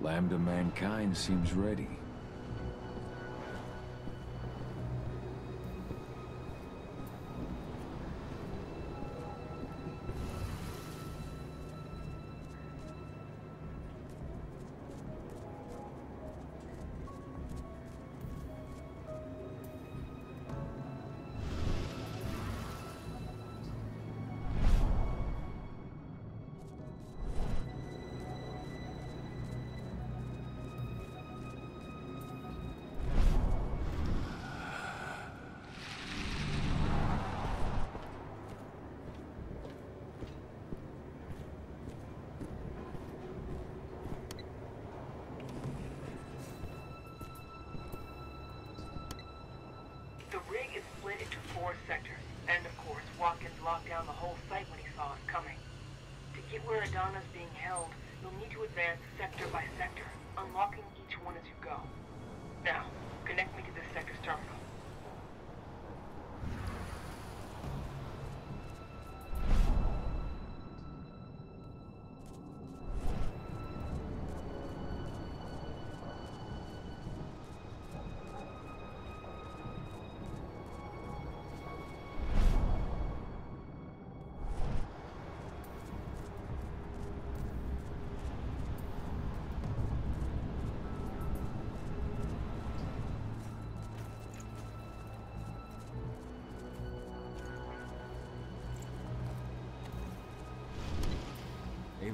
Lambda Mankind seems ready.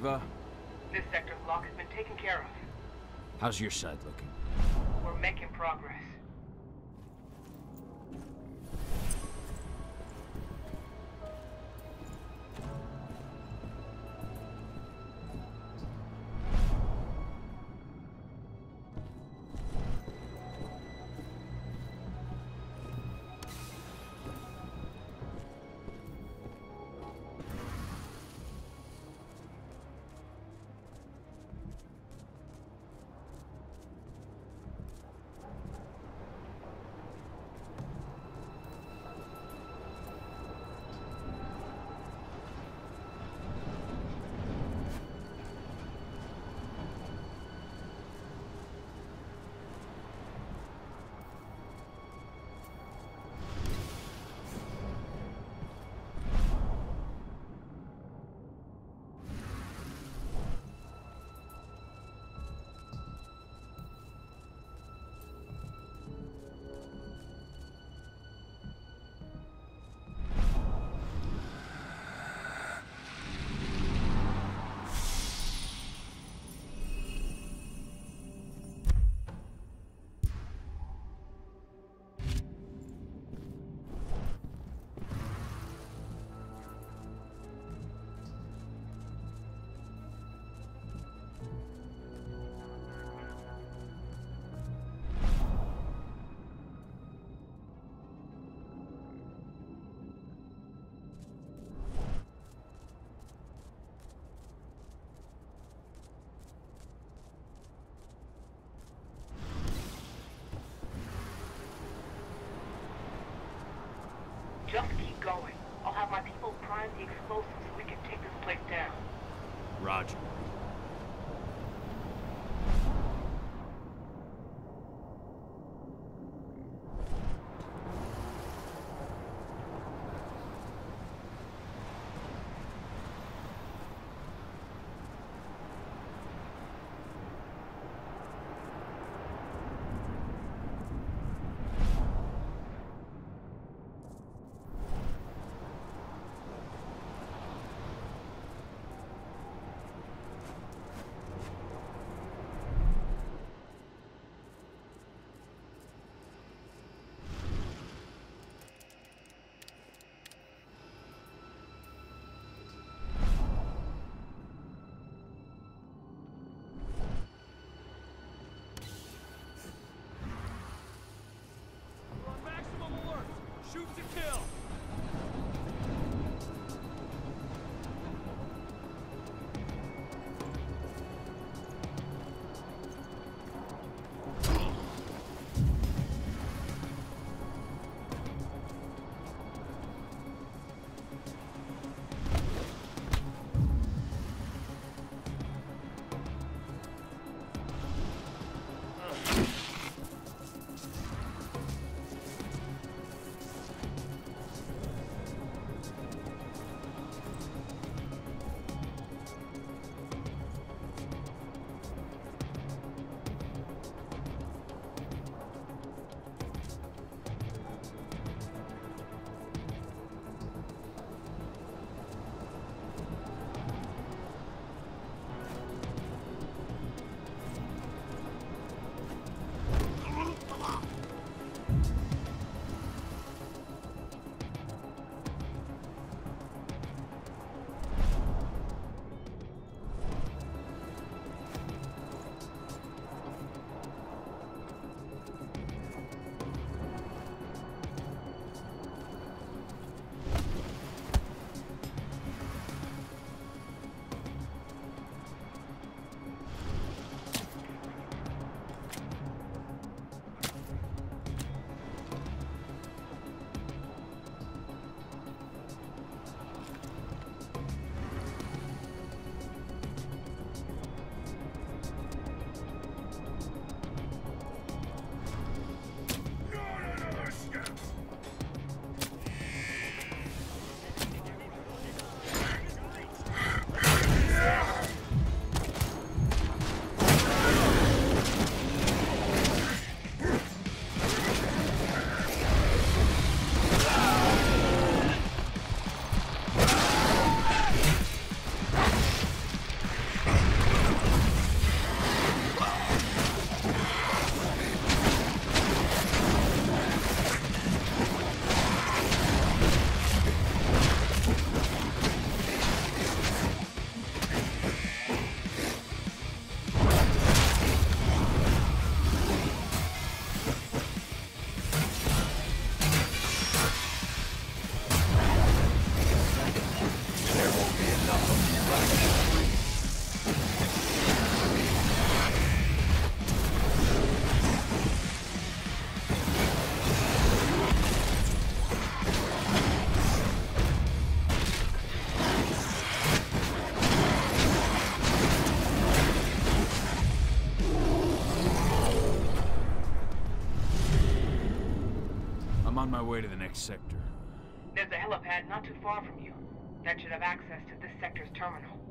Ava, This sector's lock has been taken care of. how's your side looking? We're making progress. Just keep going. I'll have my people prime the explosives so we can take this place down. Roger. to kill! Sector. There's a helipad not too far from you. That should have access to this sector's terminal.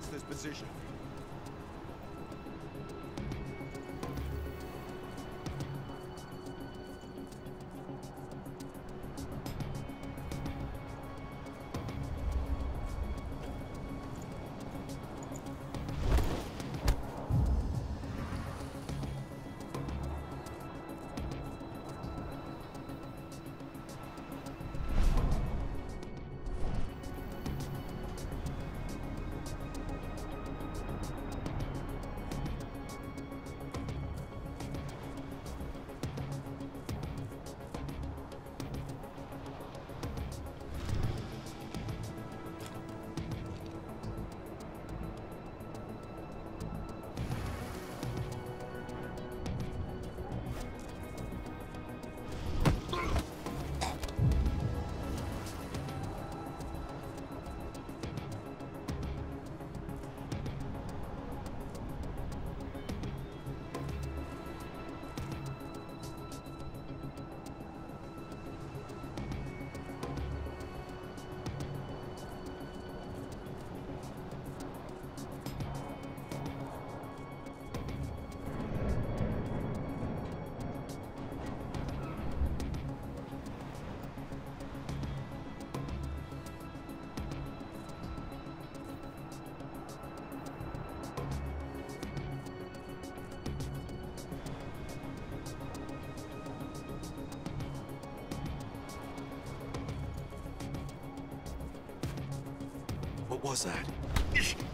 Let this position. What was that?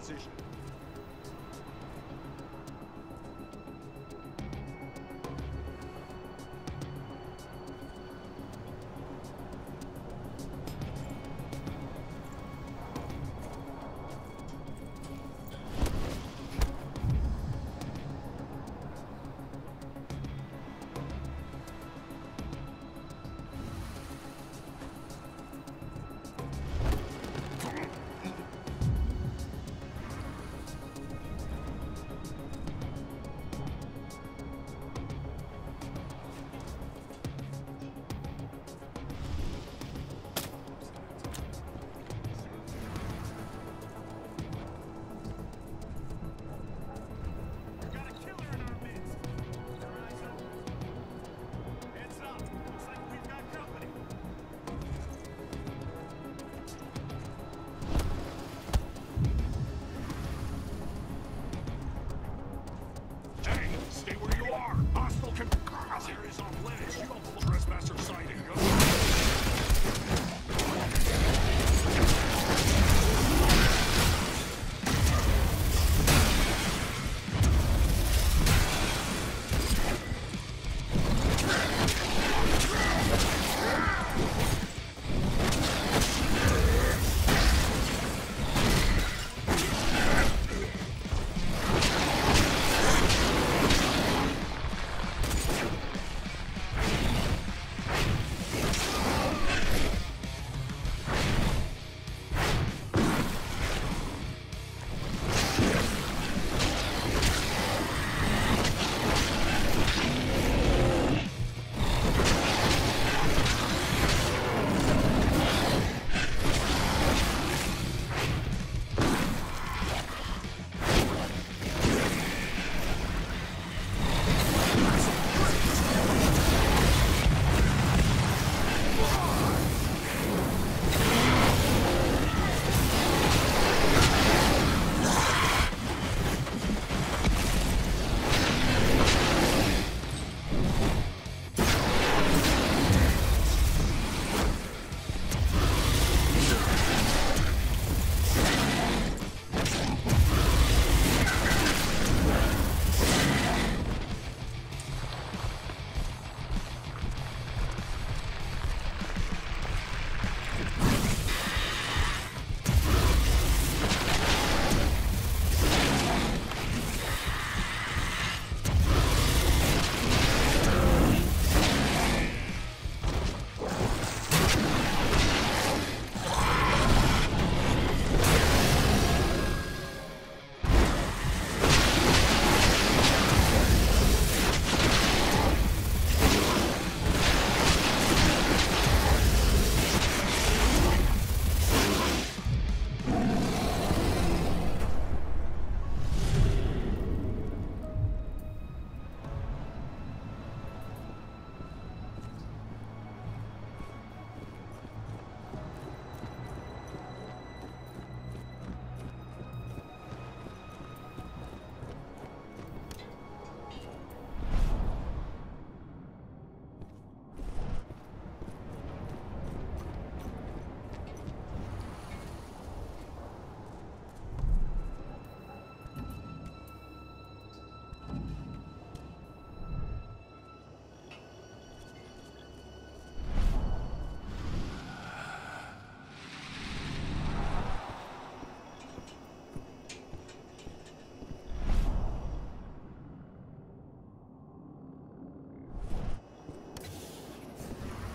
position.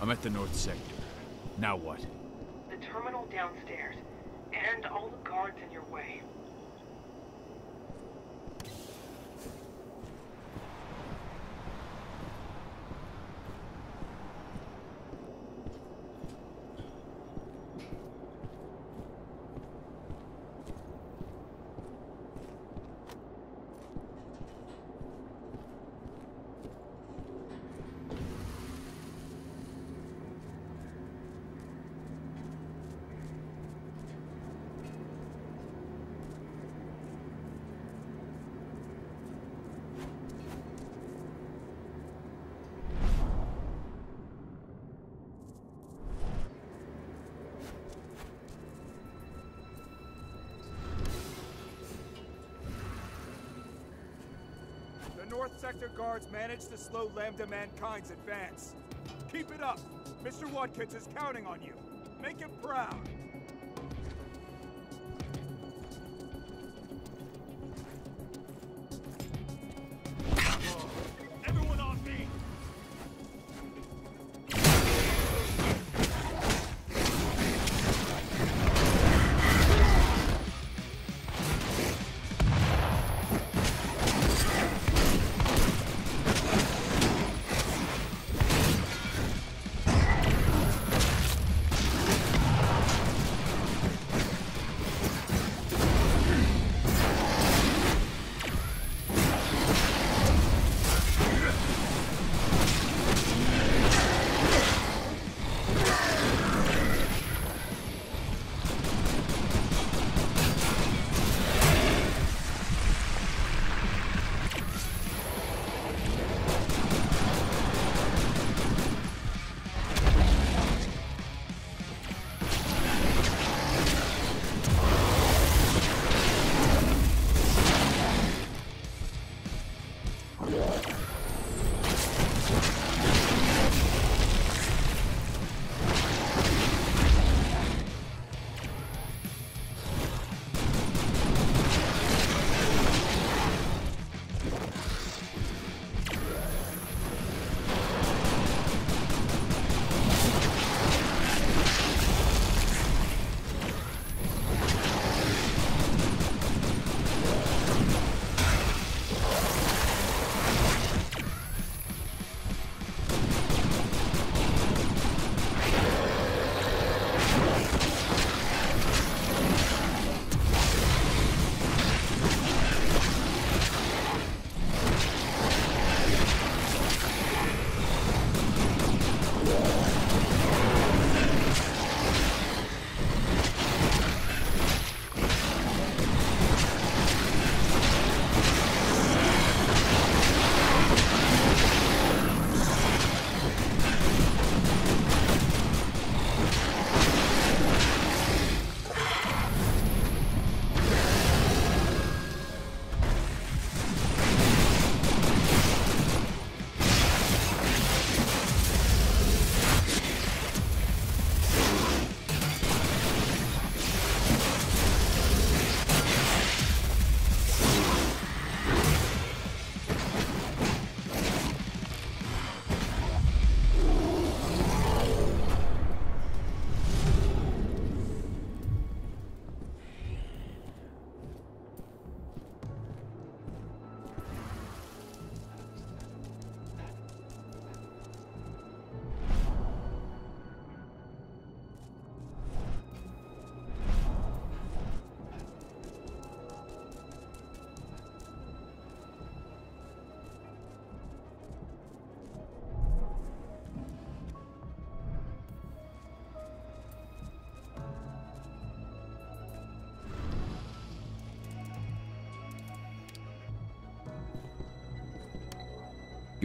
I'm at the north sector. Now what? The terminal downstairs, and all the guards in your way. North Sector guards managed to slow Lambda Mankind's advance. Keep it up. Mr. Watkins is counting on you. Make him proud.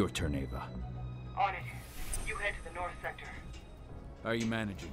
Your turn, Ava. On it. You head to the north sector. How are you managing?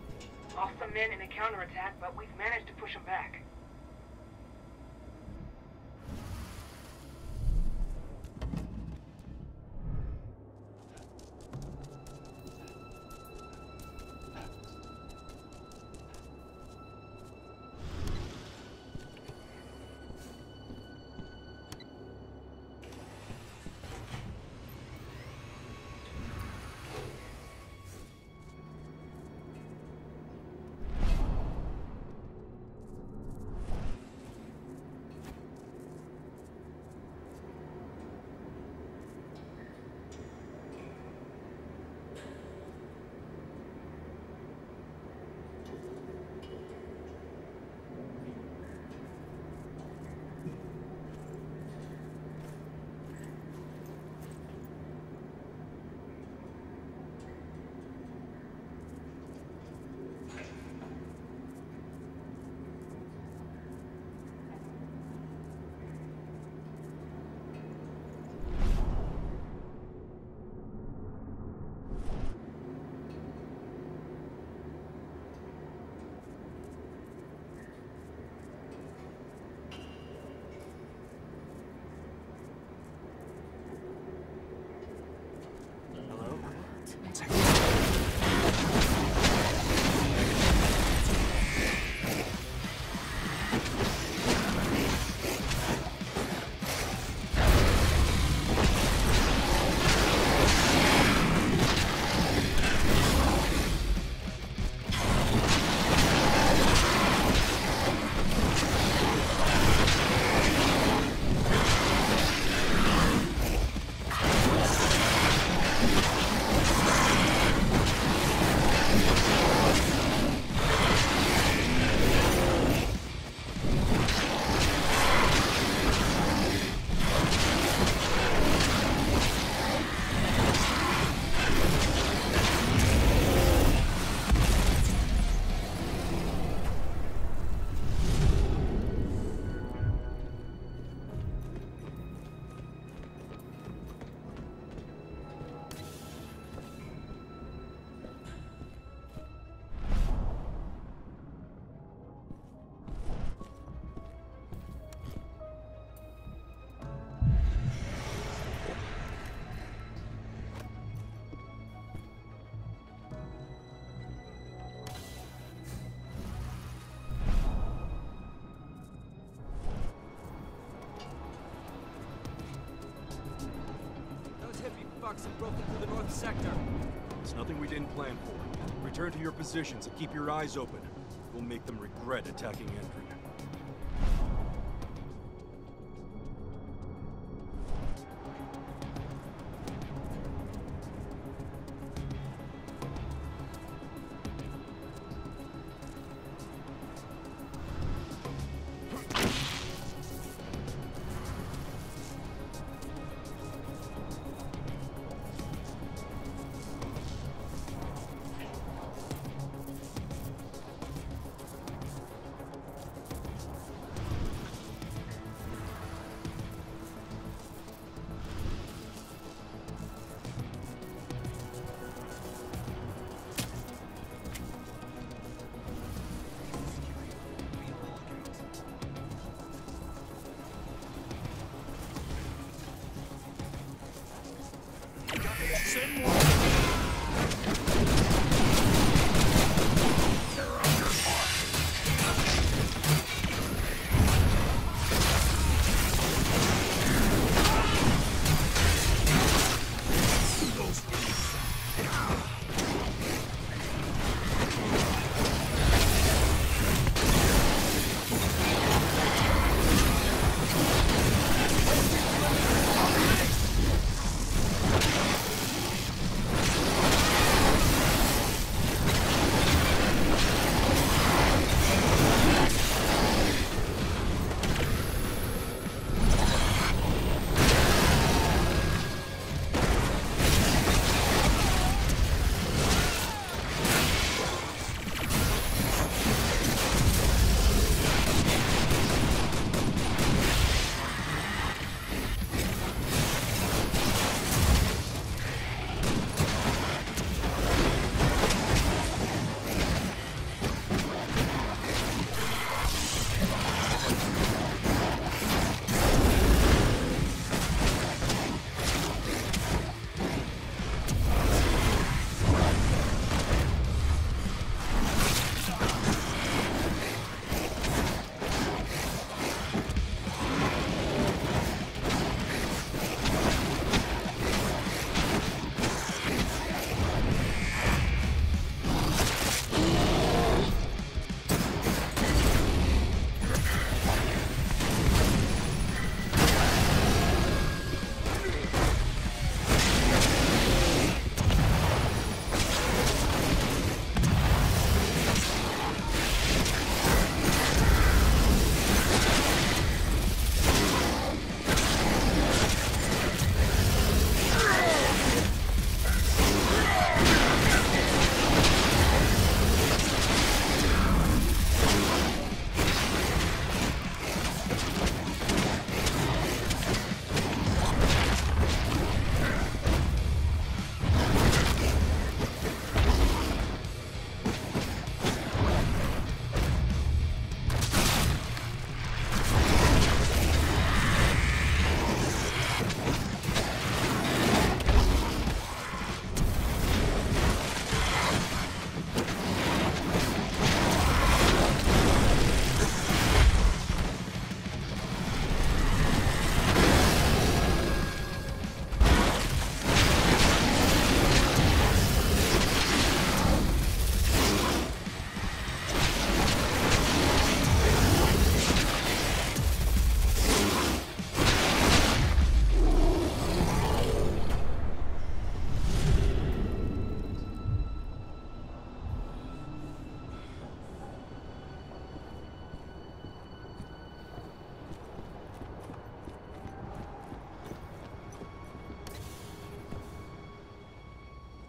Have broken through the north sector. It's nothing we didn't plan for. Return to your positions and keep your eyes open. We'll make them regret attacking Endron.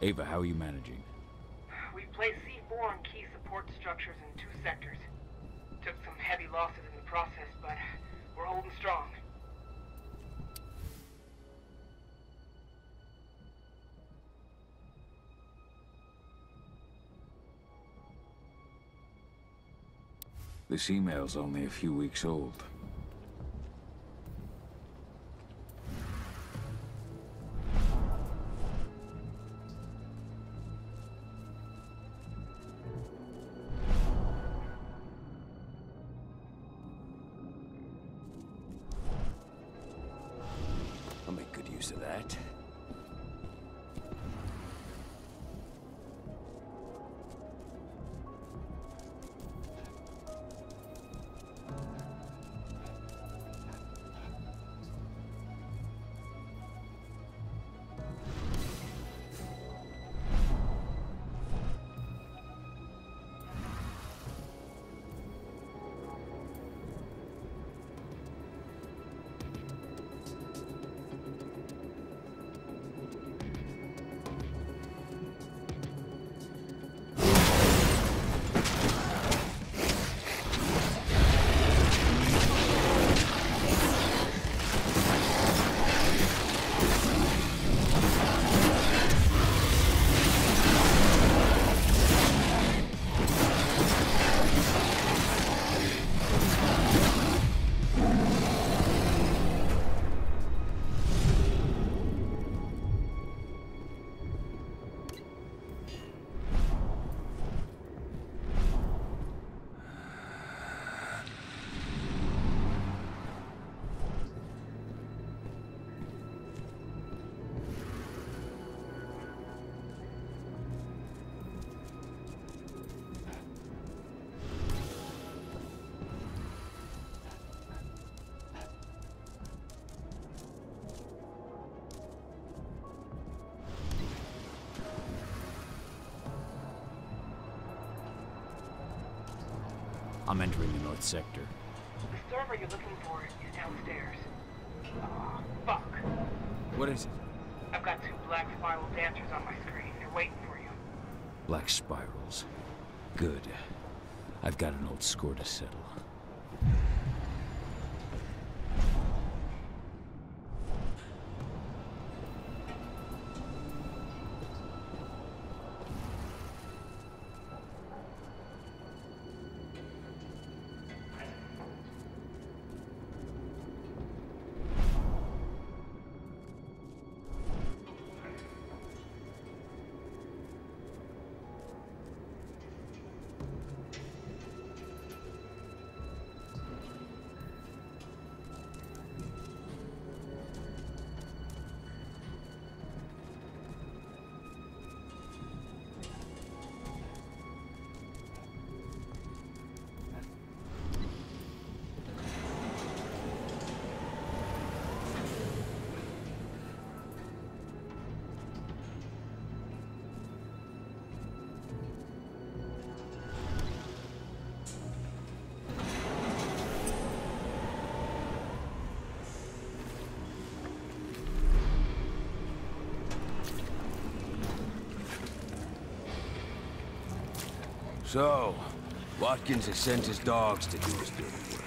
Ava, how are you managing? We placed C4 on key support structures in two sectors. Took some heavy losses in the process, but we're holding strong. This email's only a few weeks old. I'm entering the North Sector. The server you're looking for is downstairs. Ah, fuck. What is it? I've got two black spiral dancers on my screen. They're waiting for you. Black spirals. Good. I've got an old score to settle. So, Watkins has sent his dogs to do his dirty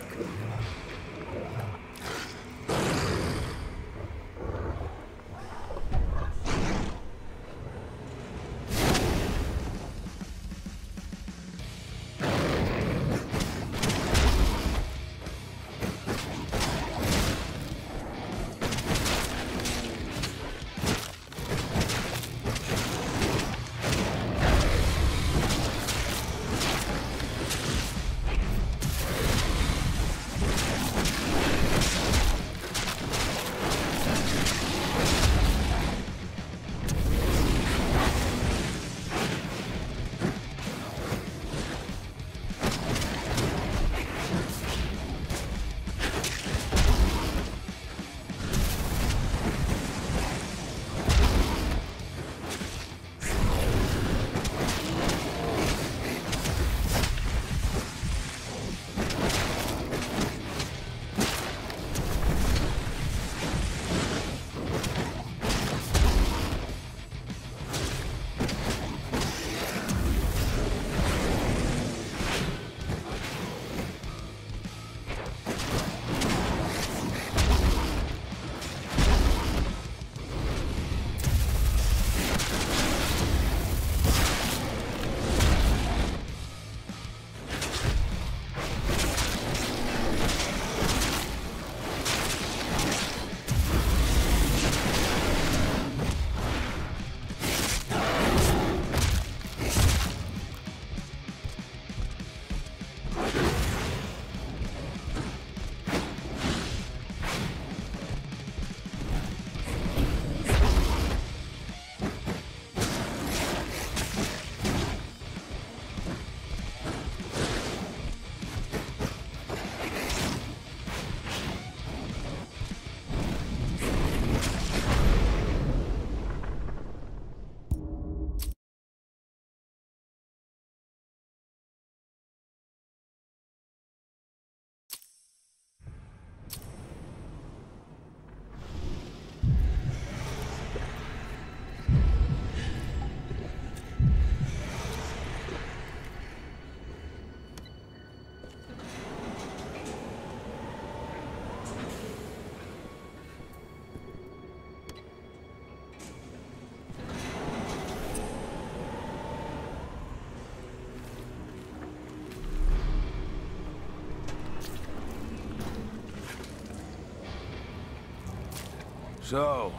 So,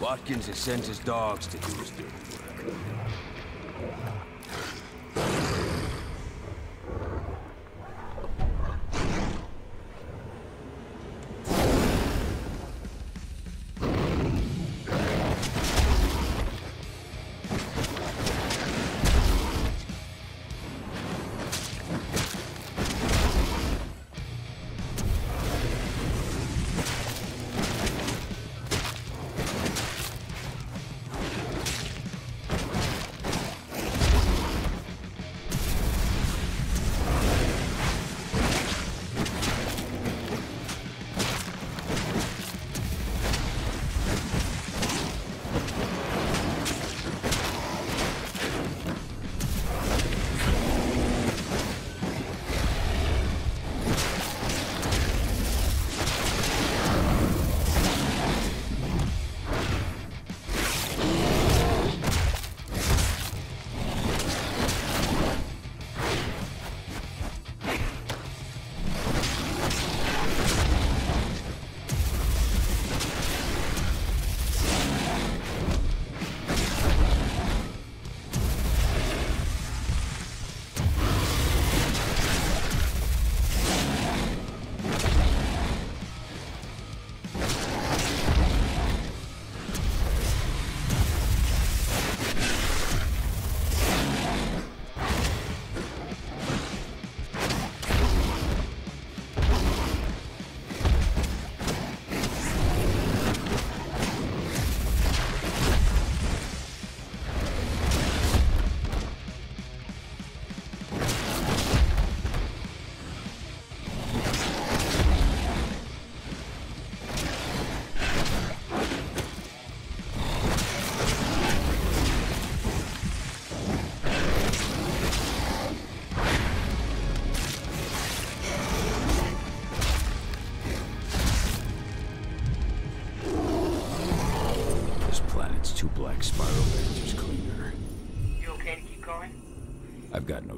Watkins has sent his dogs to do his dirty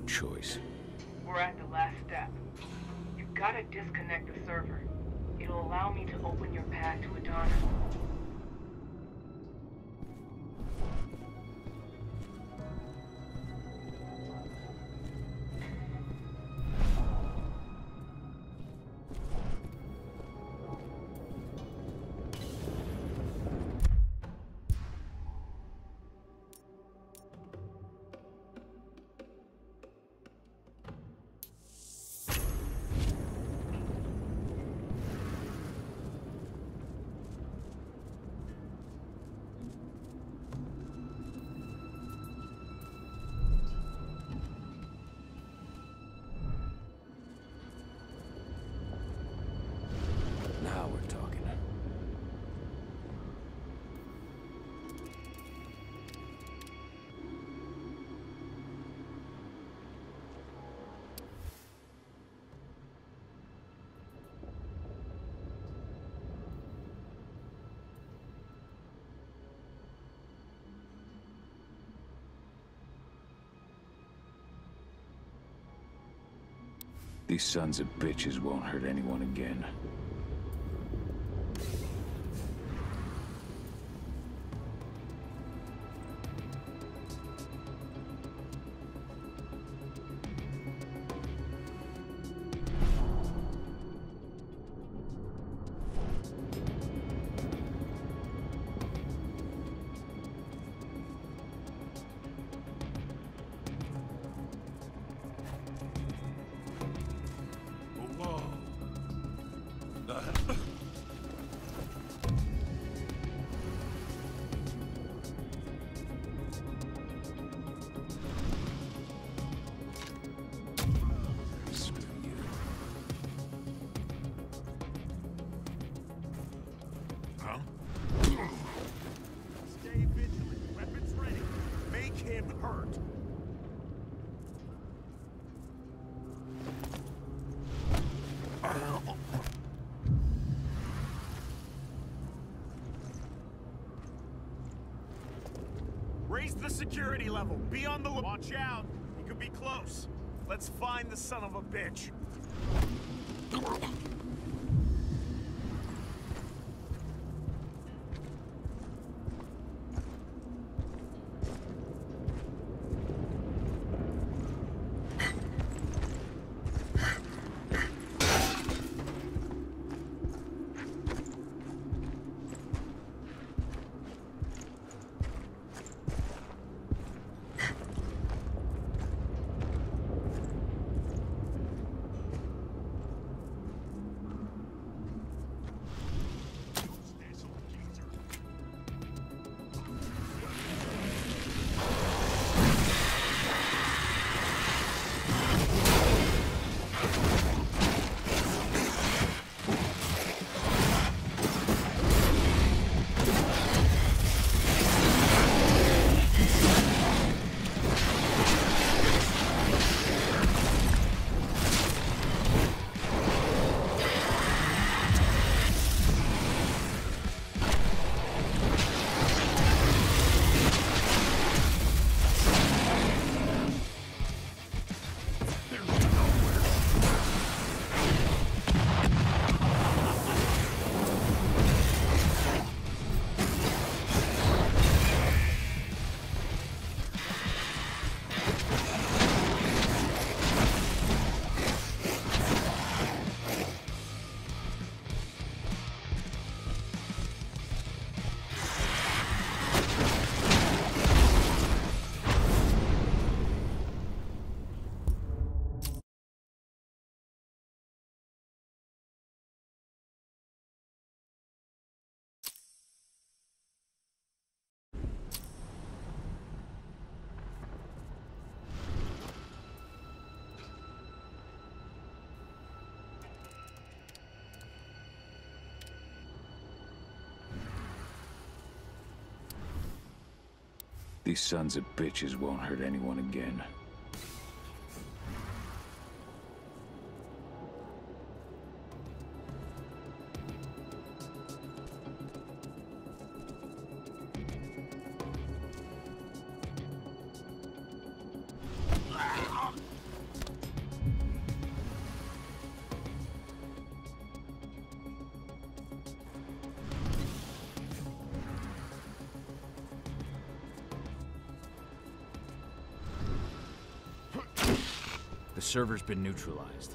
choice. We're at the last step. You've got to disconnect These sons of bitches won't hurt anyone again. On the. Watch out. He could be close. Let's find the son of a bitch. These sons of bitches won't hurt anyone again. server's been neutralized.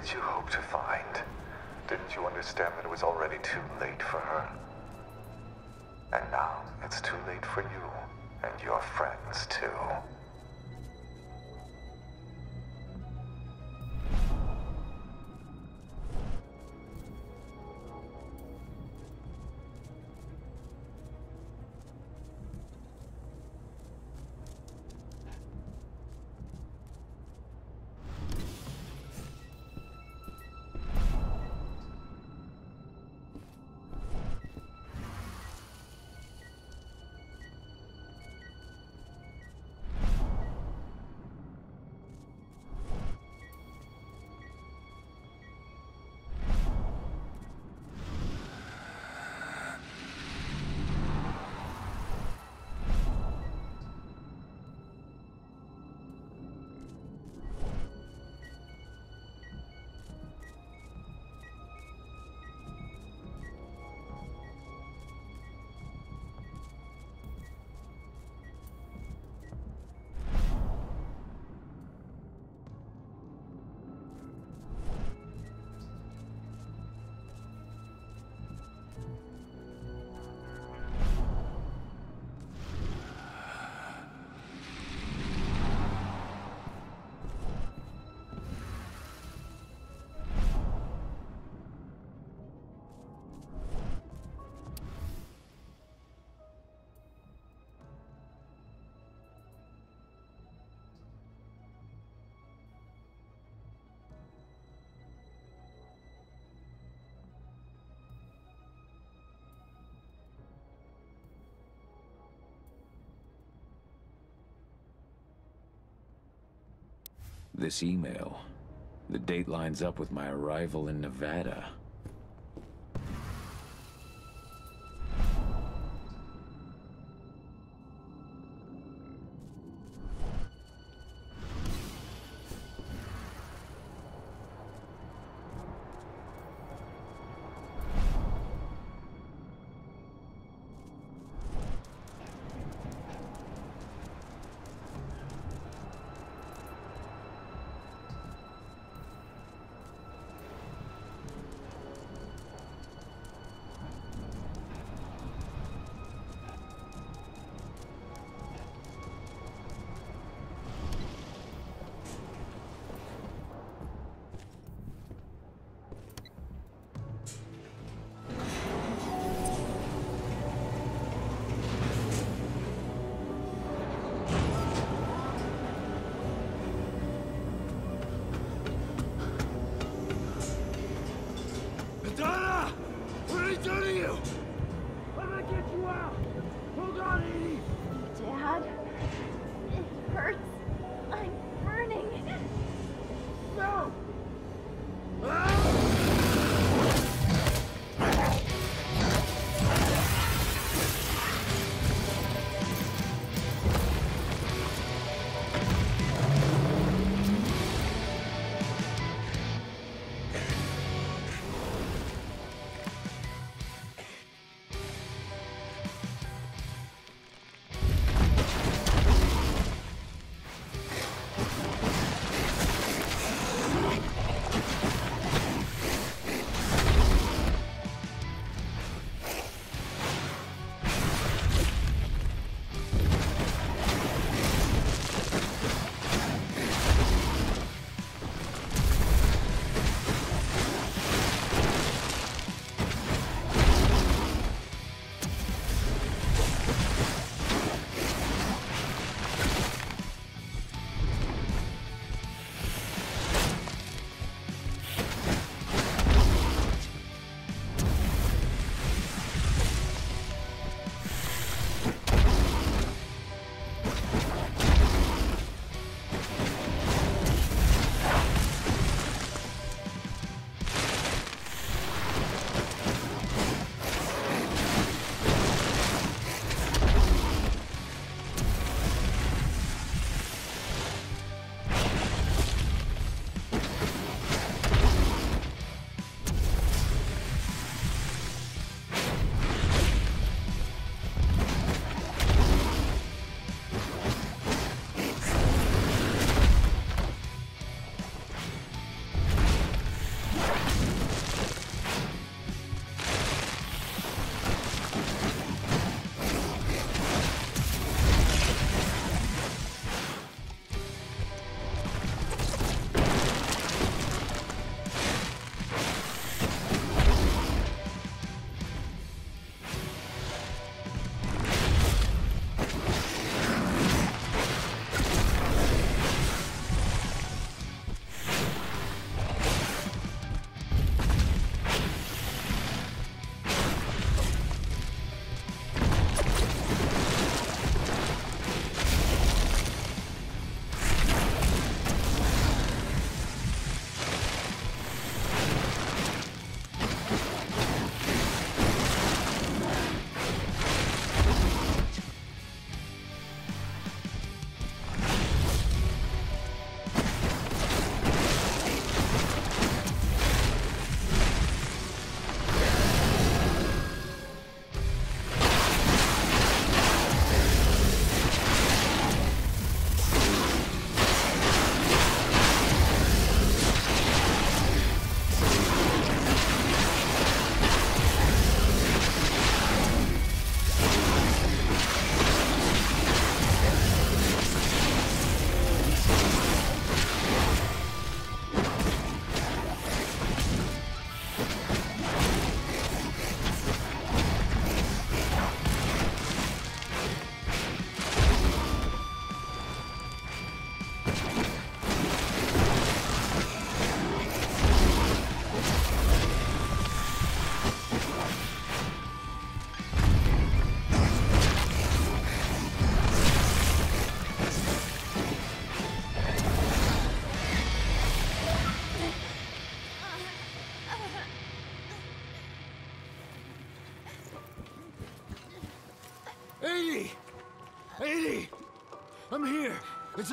Did you hope to find? Didn't you understand that it was already too late for her? And now it's too late for you and your friends, too. This email. The date lines up with my arrival in Nevada.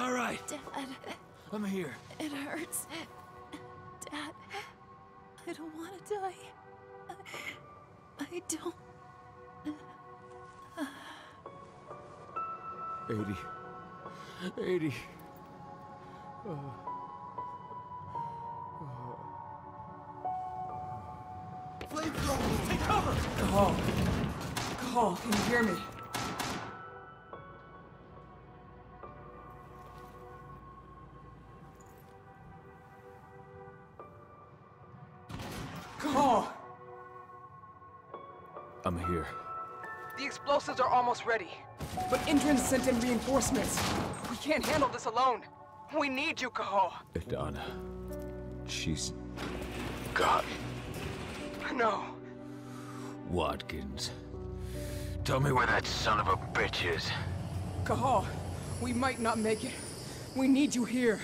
It's alright! Dad, I'm here. it hurts. Dad, I don't want to die. I, I don't. 80. 80. Uh, uh, uh. Flamethrowers, take cover! Call. Call, can you hear me? I'm here. The explosives are almost ready. But Endron sent in reinforcements. We can't handle this alone. We need you, Cahal. Aedana. She's... gone. No. Watkins. Tell me where that son of a bitch is. Cahal, we might not make it. We need you here.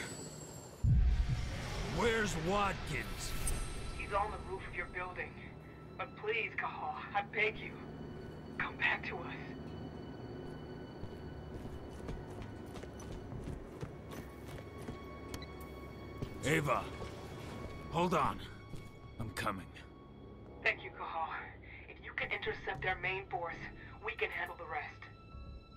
Where's Watkins? He's on the roof of your building. But please, Cahal, I beg you, come back to us. Ava. Hold on. I'm coming. Thank you, Cahal. If you can intercept their main force, we can handle the rest.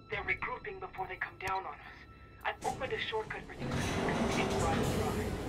They're regrouping before they come down on us. I've opened a shortcut for you so you can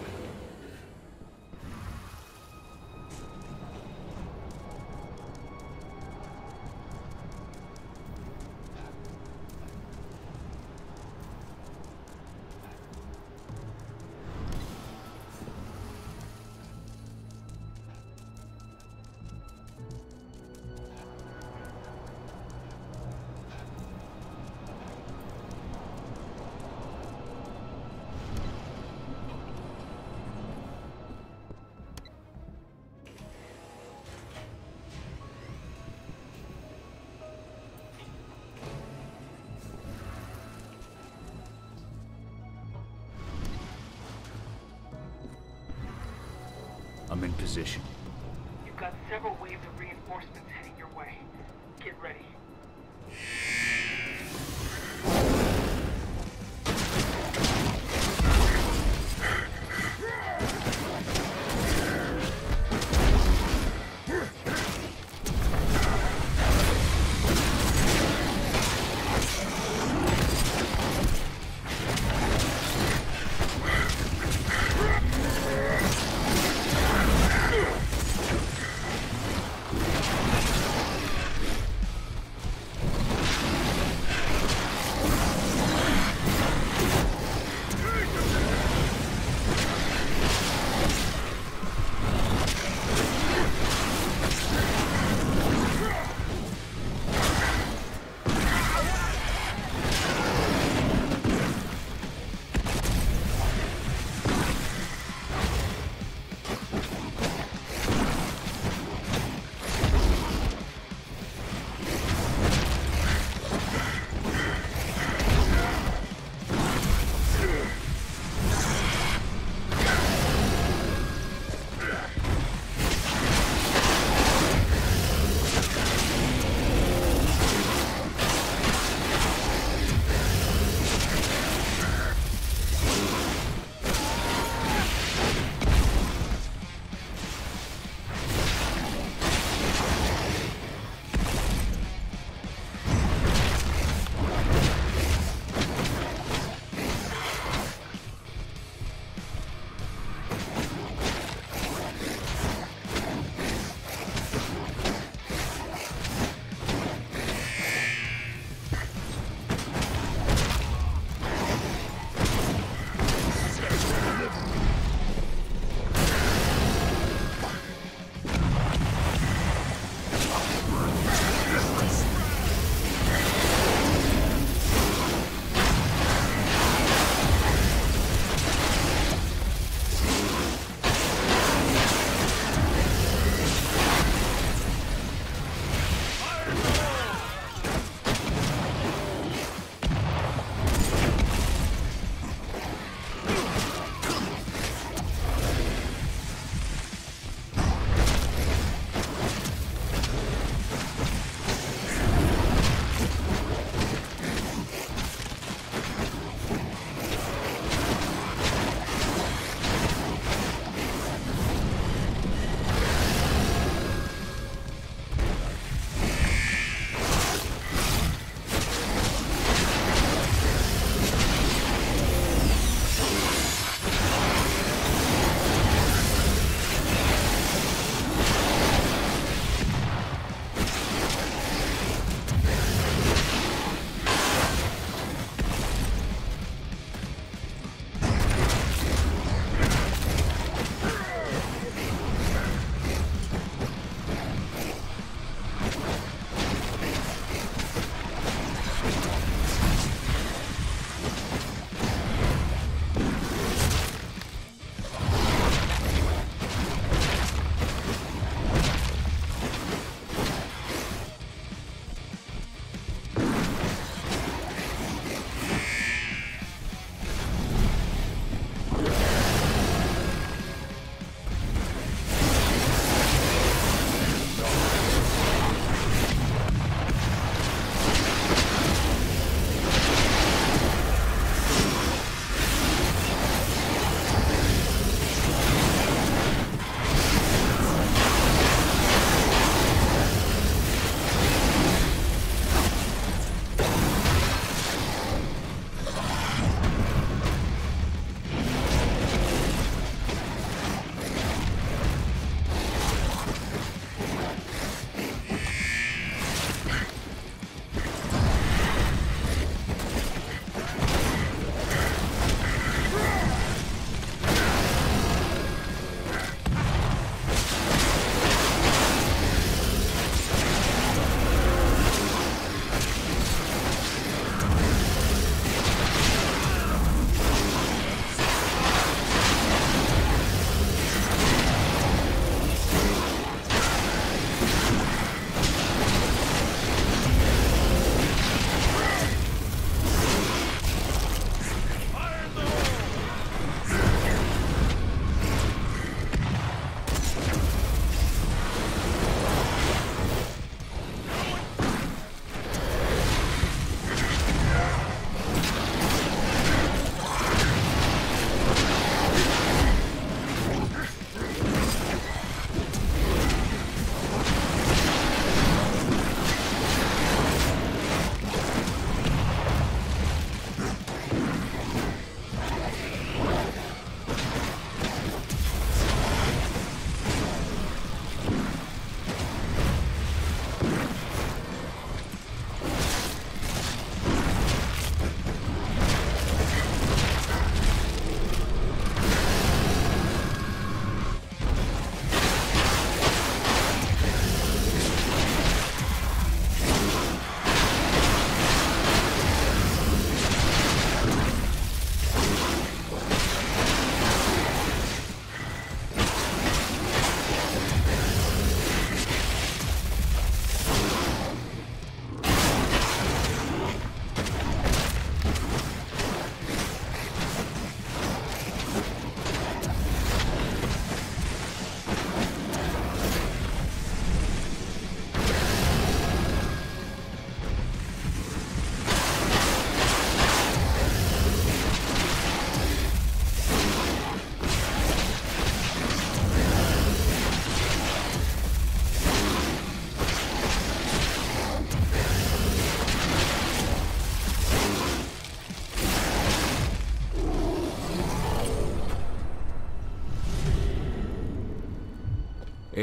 position. You've got several waves of reinforcements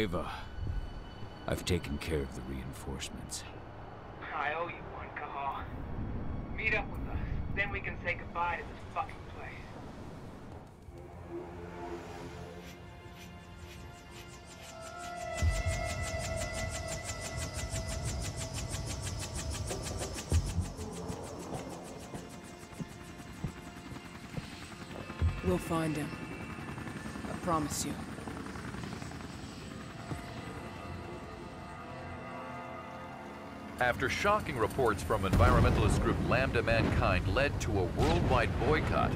Ava, I've taken care of the reinforcements. I owe you one, Cahal. Meet up with us. Then we can say goodbye to this fucking place. We'll find him. I promise you. After shocking reports from environmentalist group Lambda Mankind led to a worldwide boycott,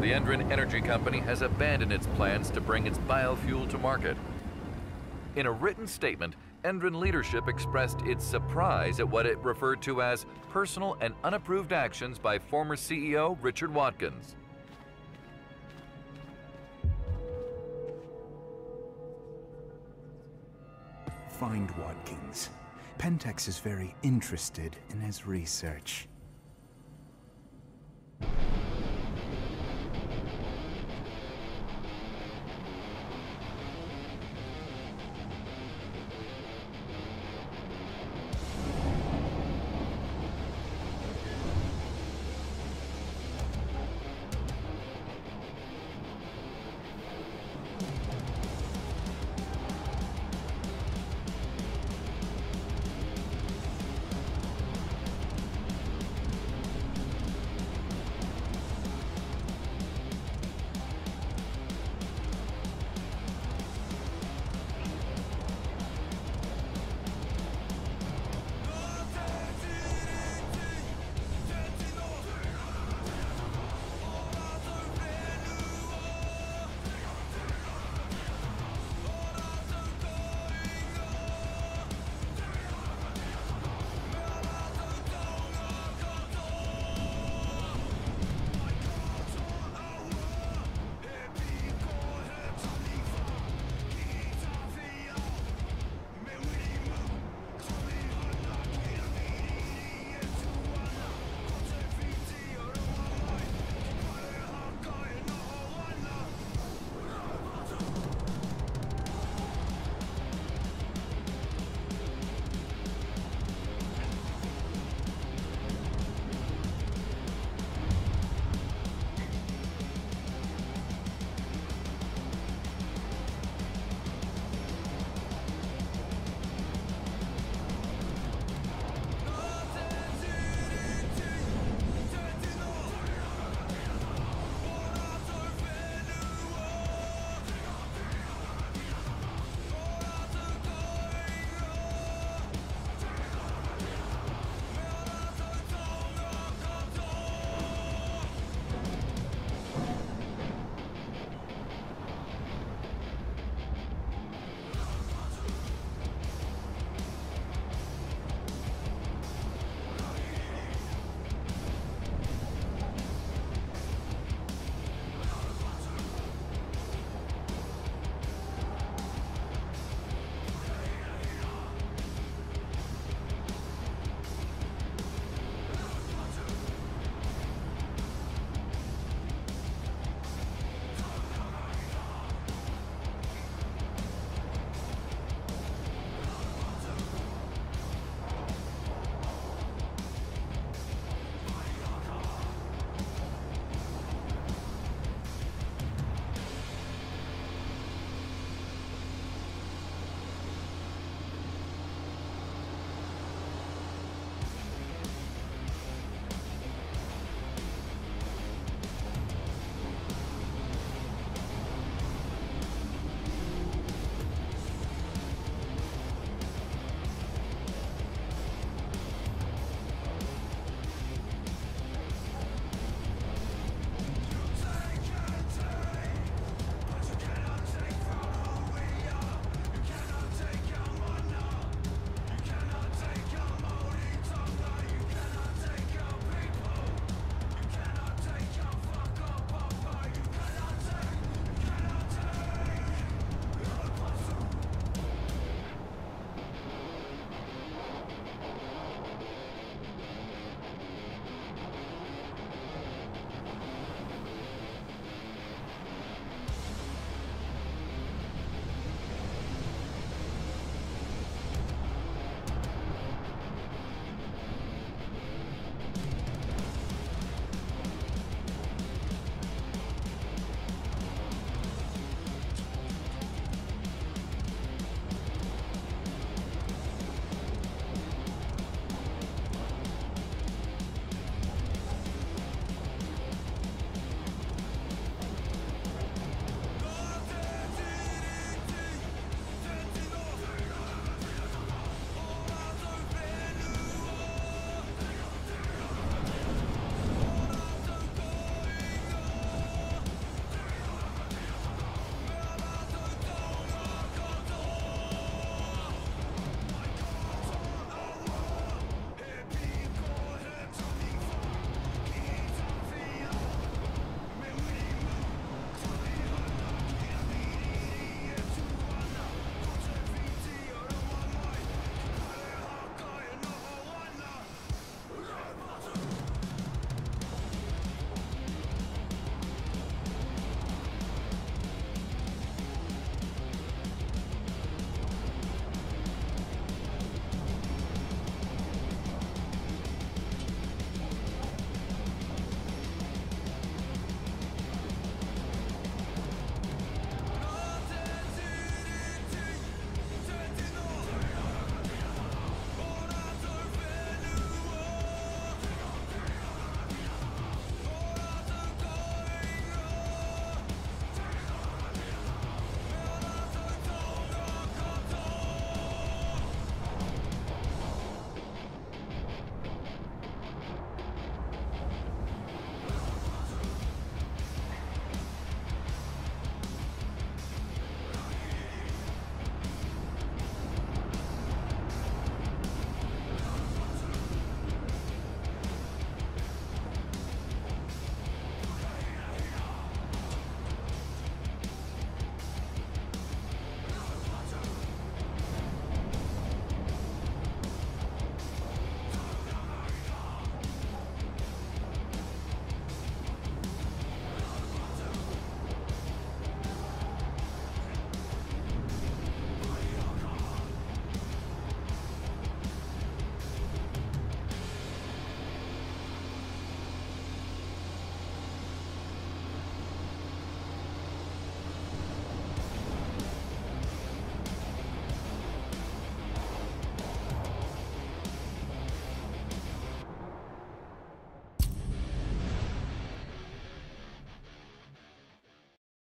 the Endron Energy Company has abandoned its plans to bring its biofuel to market. In a written statement, Endron leadership expressed its surprise at what it referred to as personal and unapproved actions by former CEO Richard Watkins. Find Watkins. Pentex is very interested in his research.